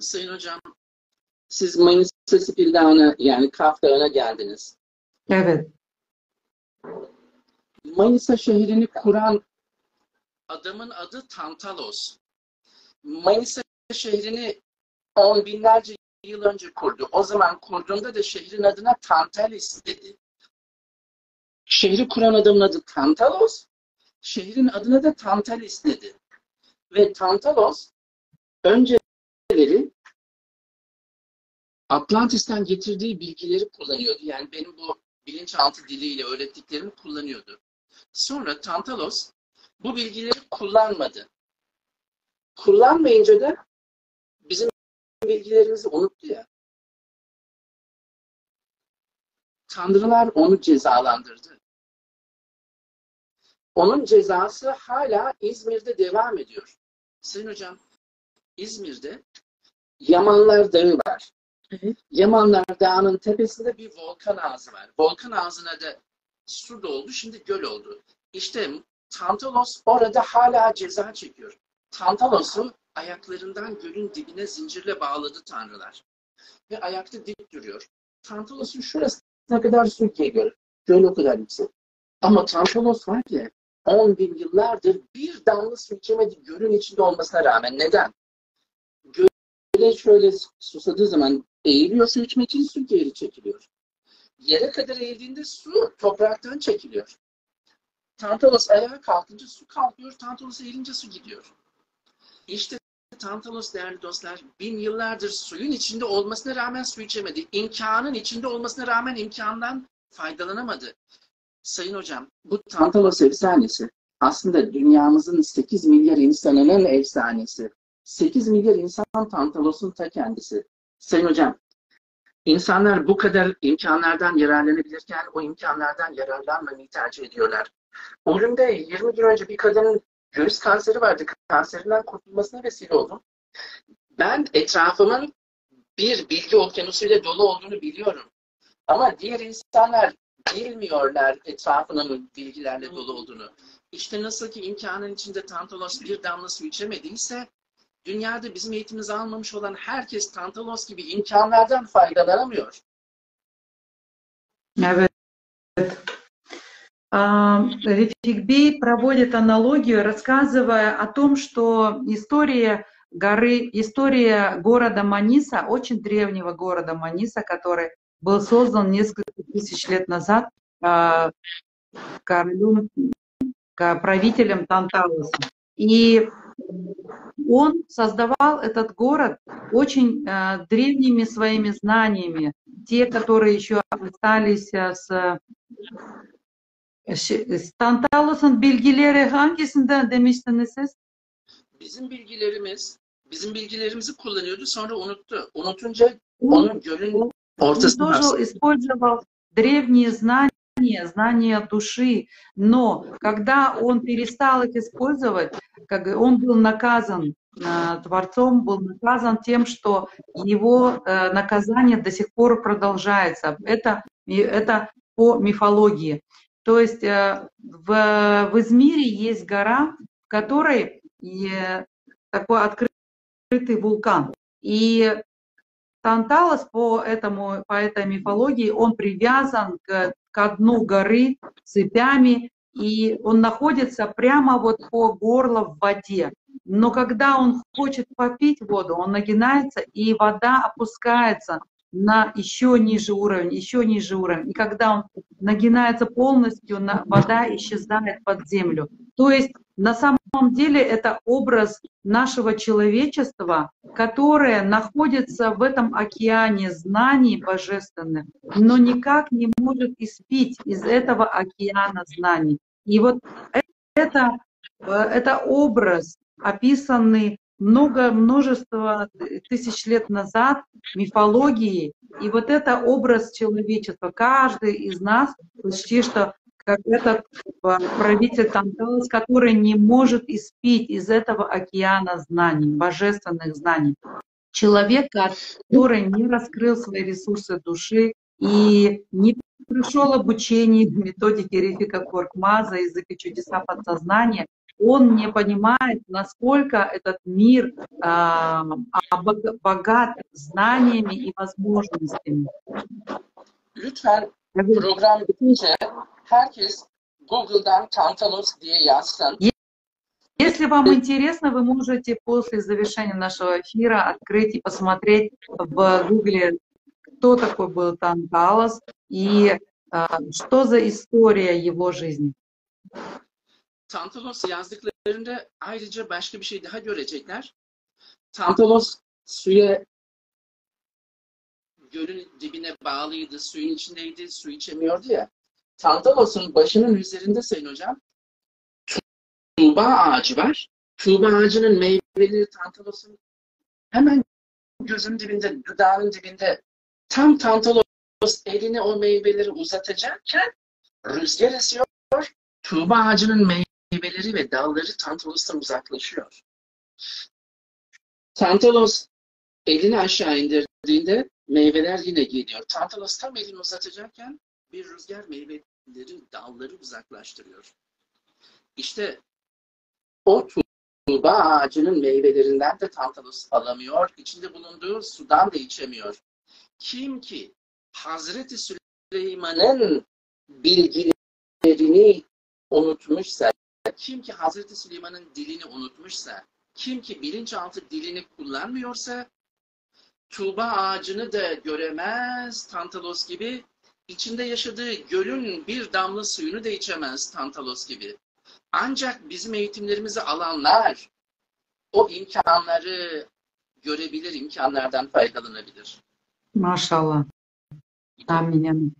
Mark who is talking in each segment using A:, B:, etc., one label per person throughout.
A: Sayın Hocam, siz Manisa Spil Dağı'na yani Kaf Dağı'na geldiniz.
B: Evet.
A: Manisa şehrini kuran adamın adı Tantalos. Manisa şehrini on binlerce yıl önce kurdu. O zaman kurduğunda da şehrin adına Tantalis dedi. Şehri kuran adamın adı Tantalos, şehrin adına da Tantalis dedi. Ve Tantalos önceleri Atlantis'ten getirdiği bilgileri kullanıyordu. Yani benim bu bilinçaltı diliyle öğrettiklerimi kullanıyordu. Sonra Tantalos bu bilgileri kullanmadı. Kullanmayınca da bizim bilgilerimizi unuttu ya. Tanrılar onu cezalandırdı. Onun cezası hala İzmir'de devam ediyor. Sayın Hocam, İzmir'de Yamanlar Dağı var. Yamanlar Dağı'nın tepesinde bir volkan ağzı var. Volkan ağzına da su doldu, şimdi göl oldu. İşte Tantalos orada hala ceza çekiyor. Tantalos'u ayaklarından gölün dibine zincirle bağladı tanrılar. Ve ayakta dik duruyor. Tantalos'un şurasına kadar su geliyor. Göl o kadar yüksek. Ama Tantalos var ki 10 bin yıllardır bir damla su içemedi gölün içinde olmasına rağmen. Neden? Göle şöyle susadığı zaman eğiliyor su içmek için su geri çekiliyor. Yere kadar eğildiğinde su topraktan çekiliyor. Tantalos ayağa kalkınca su kalkıyor, Tantalos eğilince su gidiyor. İşte Tantalos değerli dostlar bin yıllardır suyun içinde olmasına rağmen su içemedi. İmkanın içinde olmasına rağmen imkandan faydalanamadı. Sayın hocam bu Tantalos efsanesi aslında dünyamızın 8 milyar insanının efsanesi. 8 milyar insan Tantalos'un ta kendisi. Sayın hocam insanlar bu kadar imkanlardan yararlanabilirken o imkanlardan yararlanmamayı tercih ediyorlar. Ölümde 20 gün önce bir kadının göğüs kanseri vardı. Kanserinden kurtulmasına vesile oldum. Ben etrafımın bir bilgi okyanusuyla dolu olduğunu biliyorum. Ama diğer insanlar bilmiyorlar etrafının bilgilerle dolu olduğunu. İşte nasıl ki imkanın içinde Tantalos bir damla su içemediyse dünyada bizim eğitimimizi almamış olan herkes Tantalos gibi imkanlardan faydalanamıyor.
B: Evet. Рефигбей проводит аналогию, рассказывая о том, что история горы, история города Маниса, очень древнего города Маниса, который был создан несколько тысяч лет назад королем, правителем Танталуса. И он создавал этот город очень древними своими знаниями, те, которые еще остались с Tantalus'un bilgileri hangisinden demiştiniz siz?
A: Bizim bilgilerimiz, bizim bilgilerimizi kullanıyordu sonra unuttu. Unutunca onun gölün ortasında...
B: Он тоже использовал древние знания, знания души, но когда он перестал их использовать, как он был наказан Творцом, был наказан тем, что его наказание до сих пор продолжается. Это, это по мифологии. То есть в, в Измире есть гора, в которой такой открытый вулкан. И Танталос по, этому, по этой мифологии, он привязан к, к дну горы цепями, и он находится прямо вот по горло в воде. Но когда он хочет попить воду, он нагинается, и вода опускается на еще ниже уровень, еще ниже уровень. И когда он нагинается полностью, вода исчезает под землю. То есть на самом деле это образ нашего человечества, которое находится в этом океане знаний божественных, но никак не может испить из этого океана знаний. И вот это, это образ, описанный много, множество тысяч лет назад мифологии. И вот это образ человечества. Каждый из нас почти что как этот правитель Танталос, который не может испить из этого океана знаний, божественных знаний. Человек, который не раскрыл свои ресурсы души и не прошел обучение в методике Рифика Коркмаза, язык и чудеса подсознания, он не понимает, насколько этот мир обог- богат знаниями и возможностями.
A: Lütfen
B: Я говорю,
A: program bitince herkes Google'dan Tantalos diye yazsın.
B: Если вам интересно, вы можете после завершения нашего эфира открыть и посмотреть в Гугле, кто такой был Танталос и а, что за история его жизни.
A: Tantalos yazdıklarında ayrıca başka bir şey daha görecekler. Tantalos suya gölün dibine bağlıydı, suyun içindeydi, su içemiyordu ya. Tantalos'un başının üzerinde sayın hocam tuğba ağacı var. Tuğba ağacının meyveleri Tantalos'un hemen gözünün dibinde, dudağının dibinde. Tam Tantalos elini o meyveleri uzatacakken rüzgar esiyor. Tuğba ağacının meyveleri ve dalları Tantalos'tan uzaklaşıyor. Tantalos elini aşağı indirdiğinde meyveler yine geliyor. Tantalos tam elini uzatacakken bir rüzgar meyveleri, dalları uzaklaştırıyor. İşte o tuğba ağacının meyvelerinden de Tantalos alamıyor. İçinde bulunduğu sudan da içemiyor. Kim ki Hazreti Süleyman'ın bilgilerini unutmuşsa, kim ki Hazreti Süleyman'ın dilini unutmuşsa, kim ki bilinçaltı dilini kullanmıyorsa, Tuğba ağacını da göremez Tantalos gibi, içinde yaşadığı gölün bir damla suyunu da içemez Tantalos gibi. Ancak bizim eğitimlerimizi alanlar o imkanları görebilir, imkanlardan faydalanabilir.
B: Maşallah. Amin.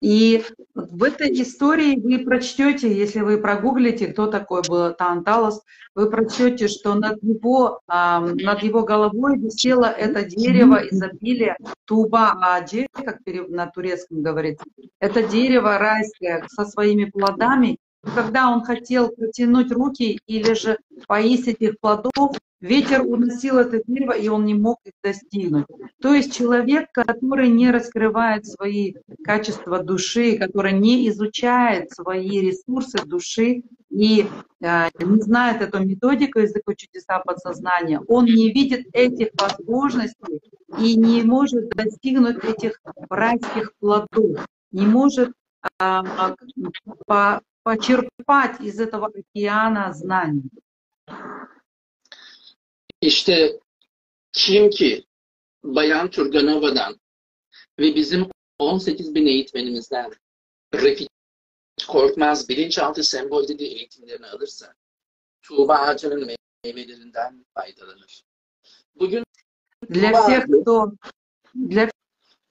B: И в этой истории вы прочтете, если вы прогуглите, кто такой был Танталос, вы прочтете, что над его, над его головой висело это дерево изобилия Туба Аджи, как на турецком говорится. Это дерево райское со своими плодами. Когда он хотел протянуть руки или же поесть этих плодов, ветер уносил это дерево, и он не мог их достигнуть. То есть человек, который не раскрывает свои качества души, который не изучает свои ресурсы души и э, не знает эту методику языка чудеса подсознания, он не видит этих возможностей и не может достигнуть этих райских плодов, не может а, по- почерпать из этого океана знаний.
A: İşte kim ki Bayan Turganova'dan ve bizim 18 bin eğitmenimizden Refik Korkmaz bilinçaltı sembol dediği eğitimlerini alırsa Tuğba ağacının meyvelerinden faydalanır. Bugün
B: Для
A: Туба
B: всех,
A: ağacı-
B: кто, для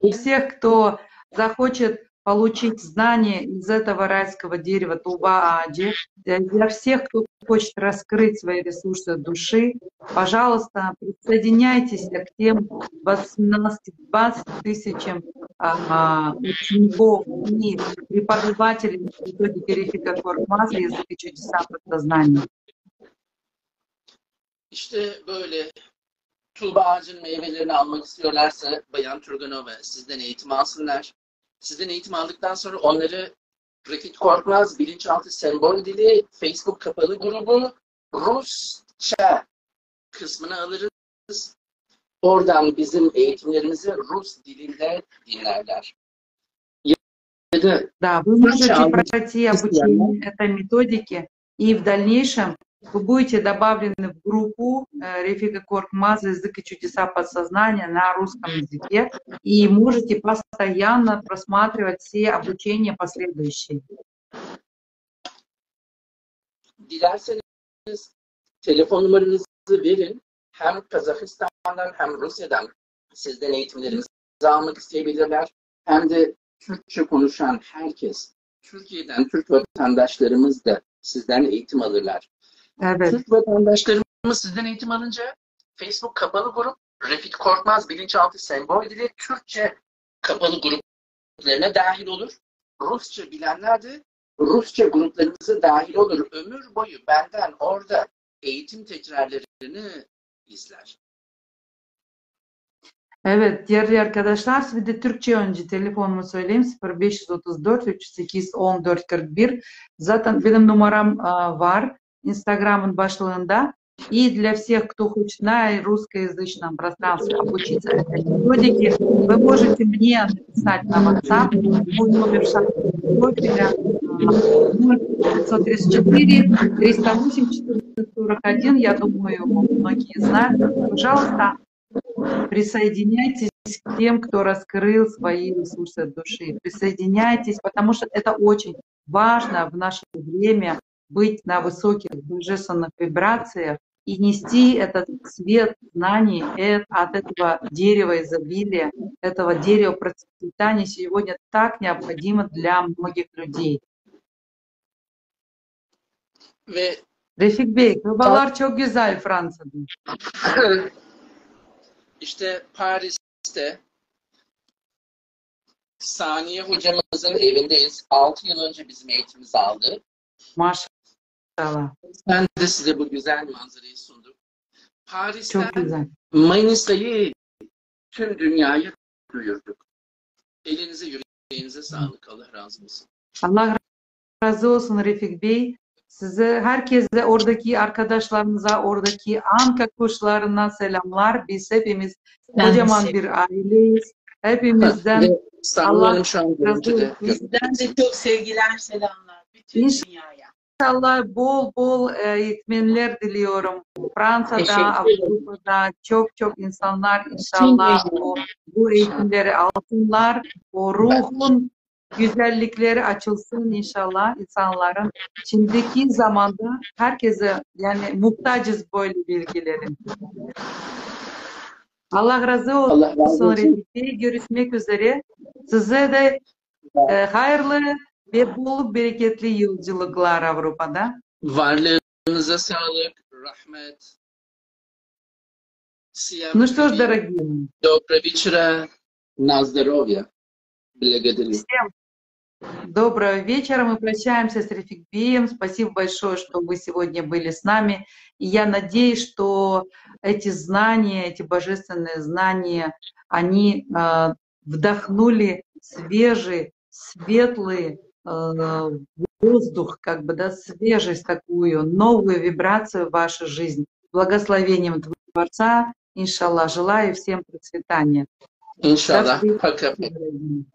B: всех, кто захочет получить знания из этого райского дерева Туба Ади, для всех, кто хочет раскрыть свои ресурсы души, пожалуйста, присоединяйтесь к тем 18-20 тысячам а, учеников и преподавателей методики Рефика Кормаза языка чудеса подсознания.
A: işte böyle Tuğba ağacının meyvelerini almak istiyorlarsa Bayan Turganova sizden eğitim alsınlar. Sizden eğitim aldıktan sonra onları Refik Korkmaz Bilinçaltı Sembol Dili Facebook kapalı grubu Rusça kısmına alırız. Oradan bizim eğitimlerimizi Rus dilinde dinlerler. Ya da
B: Да, вы можете
A: Сначала
B: пройти обучение этой методике, и в дальнейшем вы будете добавлены в группу э, Рефика Коркмаза «Язык и чудеса подсознания» на русском языке, и можете постоянно просматривать все обучения последующие.
A: dilerseniz telefon numaranızı verin. Hem Kazakistan'dan hem Rusya'dan sizden eğitimlerimizi almak isteyebilirler. Hem de Türkçe konuşan herkes, Türkiye'den Türk vatandaşlarımız da sizden eğitim alırlar.
B: Evet,
A: Türk vatandaşlarımız sizden eğitim alınca Facebook kapalı grup Refik Korkmaz Bilinçaltı Sembol Dili Türkçe kapalı gruplarına dahil olur. Rusça bilenler de Rusça gruplarımıza dahil olur. Ömür boyu benden orada eğitim tekrarlarını izler.
B: Evet, değerli arkadaşlar, bir de Türkçe önce telefonumu söyleyeyim. 0534 308 1441. Zaten benim numaram var. Инстаграм'ın başlığında. И для всех, кто хочет на русскоязычном пространстве обучиться этой методике, вы можете мне написать на WhatsApp мой номер профиля 534 308 441. Я думаю, многие знают. Пожалуйста, присоединяйтесь к тем, кто раскрыл свои ресурсы души. Присоединяйтесь, потому что это очень важно в наше время быть на высоких божественных вибрациях и нести этот свет знаний от этого дерева изобилия, этого дерева процветания сегодня так необходимо для многих людей.
A: Ve
B: Refik Bey, babalar çok güzel Fransa'da.
A: işte Paris'te Saniye hocamızın evindeyiz. 6 yıl önce bizim eğitimimizi aldı.
B: Maşallah.
A: Ben de size bu güzel manzarayı sundum. Paris'ten
B: Çok güzel.
A: Manisa'yı tüm dünyayı duyurduk. Elinize yüreğinize sağlık. Allah razı olsun.
B: Allah razı olsun Refik Bey. Size, herkese, oradaki arkadaşlarınıza, oradaki Anka kuşlarına selamlar. Biz hepimiz
C: Ben
B: kocaman
C: teşekkür
B: bir aileyiz. Hepimizden
A: İstanbul
B: Allah
A: an görüntüde.
C: Bizden de çok sevgiler, selamlar. Bütün
B: İnşallah.
C: dünyaya.
B: İnşallah bol bol e, eğitmenler diliyorum. Fransa'da. Avrupa'da çok çok insanlar inşallah o, bu eğitimleri alsınlar. O ruhun güzellikleri açılsın inşallah insanların. Şimdiki zamanda herkese yani muhtacız böyle bilgilerin. Allah razı olsun.
A: Allah razı olsun.
B: Görüşmek üzere. Size de e, hayırlı ve bol bereketli yolculuklar Avrupa'da.
A: Varlığınıza sağlık, rahmet.
B: Ну что ж, дорогие
A: доброго вечера. На здоровье. Благодарю.
B: всем доброго вечера. Мы прощаемся с Рефикбием. Спасибо большое, что вы сегодня были с нами. И я надеюсь, что эти знания, эти божественные знания, они э, вдохнули свежий, светлый воздух, как бы, да, свежесть такую, новую вибрацию в вашу жизнь. Благословением Творца, иншаллах, желаю всем процветания.
A: Hakikaten.
B: дорогие.